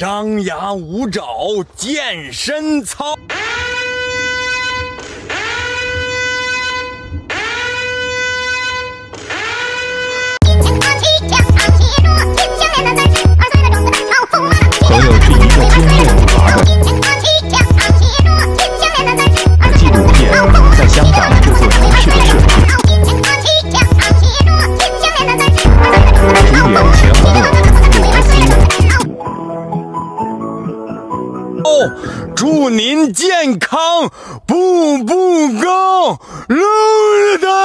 张牙舞爪健身操。朋友是一个兼练祝您健康，步步高，噜噜的。